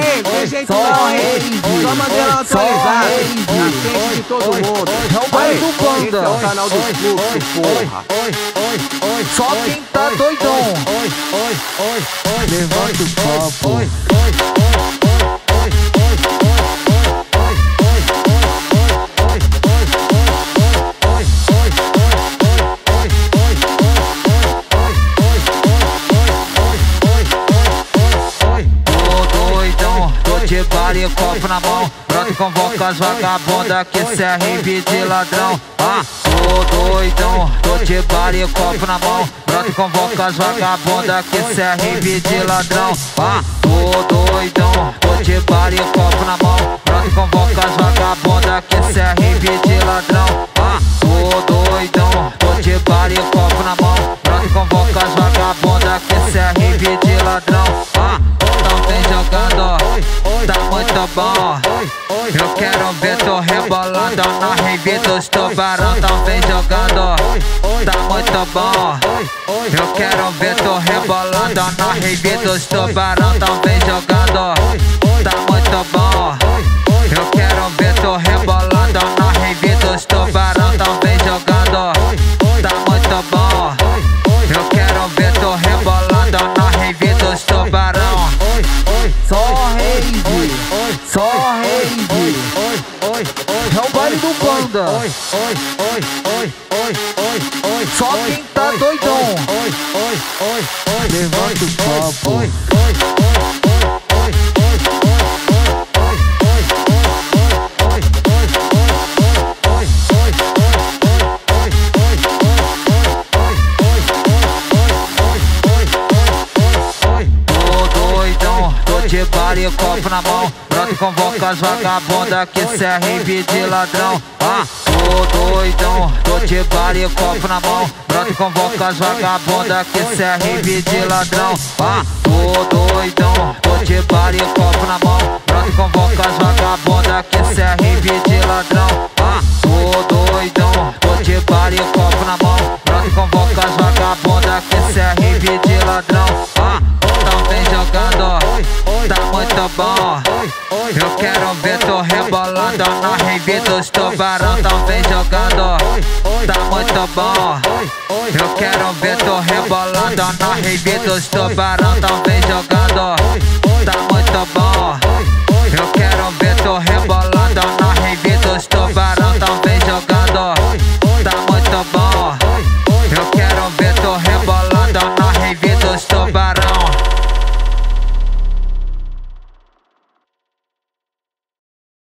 Aí, tem jeito não, hein? Só bandeira atualizada, na frente de todo mundo. É o baile do Esse é o banda. canal do Fluxo, porra. Só quem tá doidão. Levanta o copo. De bar e copo na mão. Pronto, convoca as vagabundas que cê é rave de ladrão. Ah, tô doidão, tô de bar e copo na mão. Pronto, convoca as vagabundas que cê é rave de ladrão. Ah, tô doidão, tô de bar e copo na mão. Pronto, convoca as vagabundas que cê é rave de ladrão. Ah, tô doidão, tô de bar e copo na mão. Pronto, convoca as vagabundas que cê é rave de ladrão. Ah, Ó, tá muito bom. Eu quero ver tu rebolando na rave dos tubarão. Tão bem jogando, tá muito bom. Eu quero ver tu rebolando na rave dos tubarão. Tão bem jogando, tá muito bom. Só rave. É o baile do banda. Só quem tá doidão. Levanta o copo. E copo na mão Pronto, convoca as vagabundas que cê é rave de ladrão. Ah, tô doidão, tô de bar e copo na mão Pronto, convoca as vagabundas que cê é rave de ladrão. Ah, tô doidão, tô de bar e copo na mão Pronto, convoca as vagabundas bom. Eu quero ver tu rebolando na rave dos tubarão. Tão jogando, tá muito bom. Eu quero ver tu rebolando na rave dos tubarão. Tão jogando,